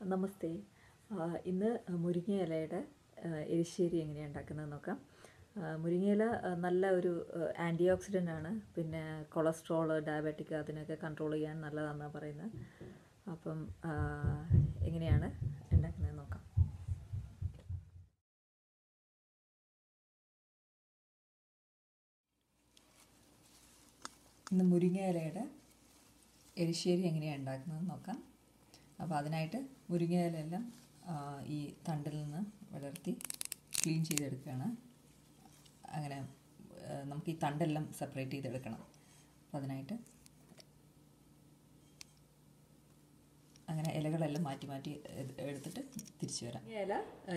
നമസ്തേ. ഇന്ന് മുരിങ്ങയിലയുടെ എരിശ്ശേരി എങ്ങനെയാണ് ഉണ്ടാക്കുന്നത് നോക്കാം. മുരിങ്ങയില നല്ല ഒരു ആന്റി ഓക്സിഡന്റ് ആണ്. പിന്നെ കൊളസ്ട്രോൾ ഡയബറ്റിക് അതിനൊക്കെ കൺട്രോൾ ചെയ്യാൻ നല്ലതാണെന്നാണ് പറയുന്നത്. അപ്പം എങ്ങനെയാണ് ഉണ്ടാക്കുന്നത് നോക്കാം. ഇന്ന് മുരിങ്ങയിലയുടെ എരിശ്ശേരി എങ്ങനെയാണ് ഉണ്ടാക്കുന്നത് നോക്കാം. അപ്പോൾ അതിനായിട്ട് മുരിങ്ങയിലെല്ലാം ഈ തണ്ടിൽ നിന്ന് വളർത്തി ക്ലീൻ ചെയ്തെടുക്കുകയാണ്. അങ്ങനെ നമുക്ക് ഈ തണ്ടെല്ലാം സെപ്പറേറ്റ് ചെയ്തെടുക്കണം. അപ്പോൾ അതിനായിട്ട് അങ്ങനെ ഇലകളെല്ലാം മാറ്റി മാറ്റി എടുത്തിട്ട് തിരിച്ചു വരാം. ഇല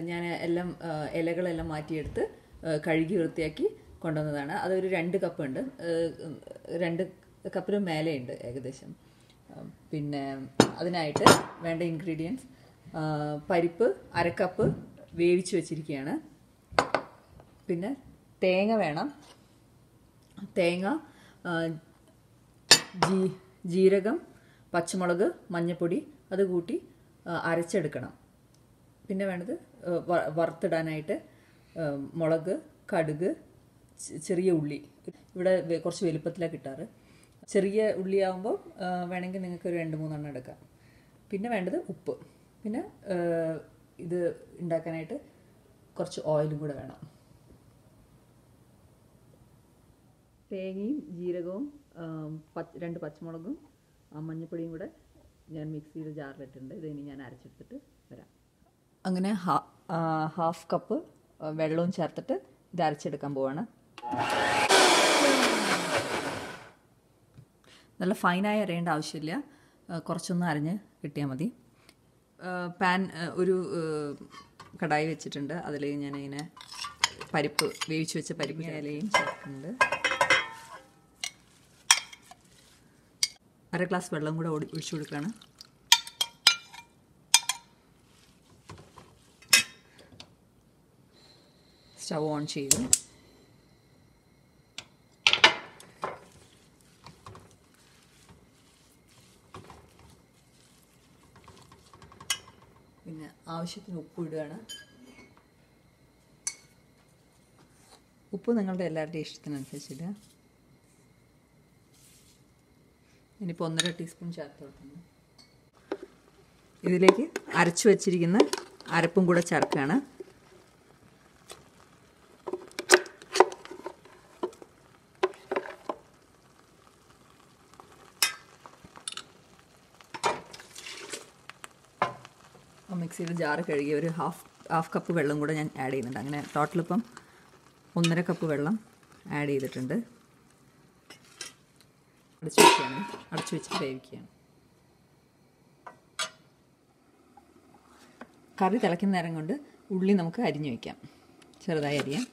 ഞാൻ എല്ലാം ഇലകളെല്ലാം മാറ്റിയെടുത്ത് കഴുകി വൃത്തിയാക്കി കൊണ്ടുവന്നതാണ്. അതൊരു രണ്ട് കപ്പുണ്ട്. രണ്ട് കപ്പിന് മേലെയുണ്ട് ഏകദേശം. പിന്നെ അതിനായിട്ട് വേണ്ട ഇൻഗ്രീഡിയൻസ് പരിപ്പ് അരക്കപ്പ് വേവിച്ച് വെച്ചിരിക്കുകയാണ് പിന്നെ തേങ്ങ വേണം. തേങ്ങ ജീ ജീരകം പച്ചമുളക് മഞ്ഞൾപ്പൊടി അത് കൂട്ടി അരച്ചെടുക്കണം. പിന്നെ വേണ്ടത് വറുത്തിടാനായിട്ട് മുളക് കടുക് ചെറിയ ഉള്ളി. ഇവിടെ കുറച്ച് വലുപ്പത്തിലാണ് കിട്ടാറ്. ചെറിയ ഉള്ളിയാകുമ്പോൾ വേണമെങ്കിൽ നിങ്ങൾക്ക് ഒരു രണ്ട് മൂന്നെണ്ണം എടുക്കാം. പിന്നെ വേണ്ടത് ഉപ്പ്. പിന്നെ ഇത് ഉണ്ടാക്കാനായിട്ട് കുറച്ച് ഓയിലും കൂടെ വേണം. തേങ്ങയും ജീരകവും രണ്ട് പച്ചമുളകും മഞ്ഞൾപ്പൊടിയും കൂടെ ഞാൻ മിക്സിയുടെ ജാറിലിട്ടുണ്ട് ഇത് ഇനി ഞാൻ അരച്ചെടുത്തിട്ട് വരാം. അങ്ങനെ ഹാഫ് കപ്പ് വെള്ളവും ചേർത്തിട്ട് ഇത് അരച്ചെടുക്കാൻ പോവാണ്. നല്ല ഫൈനായി അരയേണ്ട ആവശ്യമില്ല. കുറച്ചൊന്ന് അരഞ്ഞ് കിട്ടിയാൽ മതി. പാൻ ഒരു കടായി വെച്ചിട്ടുണ്ട്. അതിൽ ഞാനിങ്ങനെ പരിപ്പ് വേവിച്ച് വെച്ച പരിപ്പ് ഇലയും ചേർക്കുന്നുണ്ട്. അര ഗ്ലാസ് വെള്ളം കൂടെ ഓടി ഒഴിച്ചു കൊടുക്കുകയാണ് സ്റ്റവ് ഓൺ ചെയ്തു. പിന്നെ ആവശ്യത്തിന് ഉപ്പ് ഇടുകയാണ്. ഉപ്പ് നിങ്ങളുടെ എല്ലാവരുടെയും ഇഷ്ടത്തിനനുസരിച്ചിടുക ഇനിയിപ്പോൾ ഒന്നര ടീസ്പൂൺ ചേർത്ത് കൊടുക്കുന്നു. ഇതിലേക്ക് അരച്ചു വച്ചിരിക്കുന്ന അരപ്പും കൂടെ ചേർക്കുകയാണ് ആ മിക്സിയുടെ ജാറ് കഴുകി ഒരു ഹാഫ് ഹാഫ് കപ്പ് വെള്ളം കൂടെ ഞാൻ ആഡ് ചെയ്യുന്നുണ്ട്. അങ്ങനെ ടോട്ടൽ ഇപ്പം ഒന്നര കപ്പ് വെള്ളം ആഡ് ചെയ്തിട്ടുണ്ട്. അടച്ചു വെക്കുകയാണ്. അടച്ചു വെച്ചിട്ട് വേവിക്കുകയാണ്. കറി തിളയ്ക്കുന്ന നേരം കൊണ്ട് ഉള്ളി നമുക്ക് അരിഞ്ഞു വയ്ക്കാം ചെറുതായി അരിയാം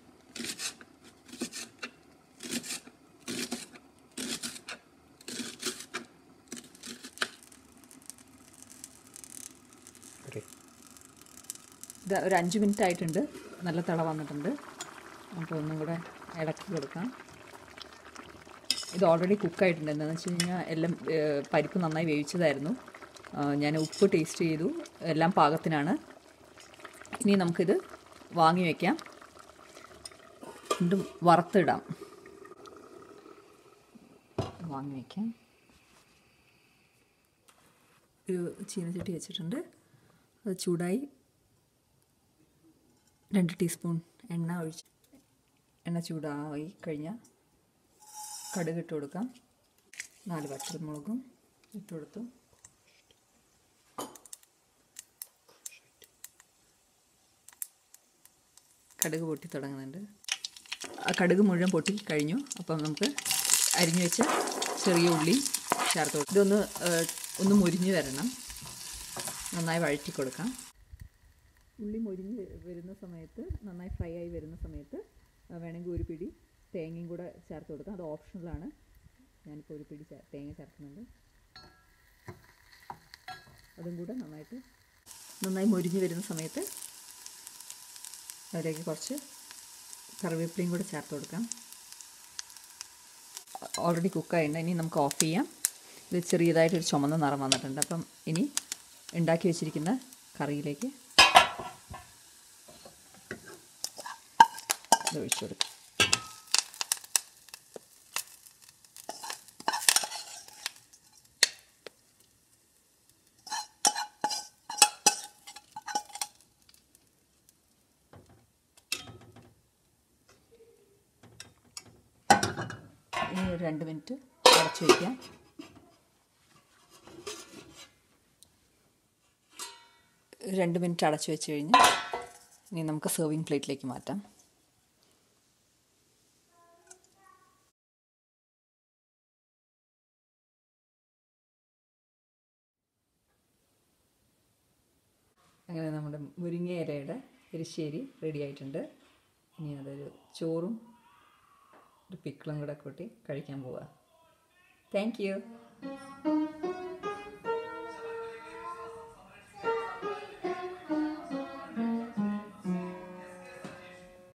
ഇത് ഒരു അഞ്ച് മിനിറ്റ് ആയിട്ടുണ്ട്. നല്ല തിള വന്നിട്ടുണ്ട്. അപ്പോൾ ഒന്നും കൂടെ ഇളക്കി കൊടുക്കാം. ഇത് ഓൾറെഡി കുക്കായിട്ടുണ്ട് എന്താണെന്ന് വെച്ച് കഴിഞ്ഞാൽ എല്ലാം പരിപ്പ് നന്നായി വേവിച്ചതായിരുന്നു. ഞാൻ ഉപ്പ് ടേസ്റ്റ് ചെയ്തു. എല്ലാം പാകത്തിനാണ്. ഇനി നമുക്കിത് വാങ്ങി വയ്ക്കാം വീണ്ടും വറുത്തിടാം. വാങ്ങി വയ്ക്കാം ഒരു ചീനച്ചട്ടി വെച്ചിട്ടുണ്ട്. അത് ചൂടായി രണ്ട് ടീസ്പൂൺ എണ്ണ ഒഴിച്ച് എണ്ണ ചൂടായി കഴിഞ്ഞാൽ കടുക് ഇട്ട് കൊടുക്കാം. നാല് പച്ചമുളകും ഇട്ട് കൊടുത്തു. കടുക് പൊട്ടി തുടങ്ങുന്നുണ്ട്. ആ കടുക് മുഴുവൻ പൊട്ടി കഴിഞ്ഞു. അപ്പം നമുക്ക് അരിഞ്ഞു വെച്ച ചെറിയ ഉള്ളി ചേർത്ത് ഇതൊന്ന് ഒന്ന് മുരിഞ്ഞ് വരണം. നന്നായി വഴറ്റി കൊടുക്കാം. ഉള്ളി മൊരിഞ്ഞ് വരുന്ന സമയത്ത് നന്നായി ഫ്രൈ ആയി വരുന്ന സമയത്ത് വേണമെങ്കിൽ ഒരു പിടി തേങ്ങയും കൂടെ ചേർത്ത് കൊടുക്കാം. അത് ഓപ്ഷണലാണ് ഞാനിപ്പോൾ ഒരു പിടി തേങ്ങ ചേർക്കുന്നുണ്ട്. അതും കൂടെ നന്നായിട്ട് നന്നായി മൊരിഞ്ഞ് വരുന്ന സമയത്ത് അതിലേക്ക് കുറച്ച് കറിവേപ്പിലയും കൂടെ ചേർത്ത് കൊടുക്കാം. ഓൾറെഡി കുക്കായിട്ടുണ്ട് ഇനി നമുക്ക് ഓഫ് ചെയ്യാം. ഇത് ചെറിയതായിട്ടൊരു ചുമന്ന നിറം വന്നിട്ടുണ്ട്. അപ്പം ഇനി ഉണ്ടാക്കി വെച്ചിരിക്കുന്ന കറിയിലേക്ക് ഇത് ഒഴിച്ചു കൊടുക്കും രണ്ട് മിനിറ്റ് അടച്ചു വയ്ക്കാം. രണ്ട് മിനിറ്റ് അടച്ചു വെച്ച് കഴിഞ്ഞ് ഇനി നമുക്ക് സെർവിങ് പ്ലേറ്റിലേക്ക് മാറ്റാം. അങ്ങനെ നമ്മുടെ മുരിങ്ങ ഇലയുടെ എരിശ്ശേരി റെഡി ആയിട്ടുണ്ട് ഇനി അതൊരു ചോറും ഒരു പിക്കിളും കൂടെ കൂട്ടി കഴിക്കാൻ പോവുക താങ്ക് യു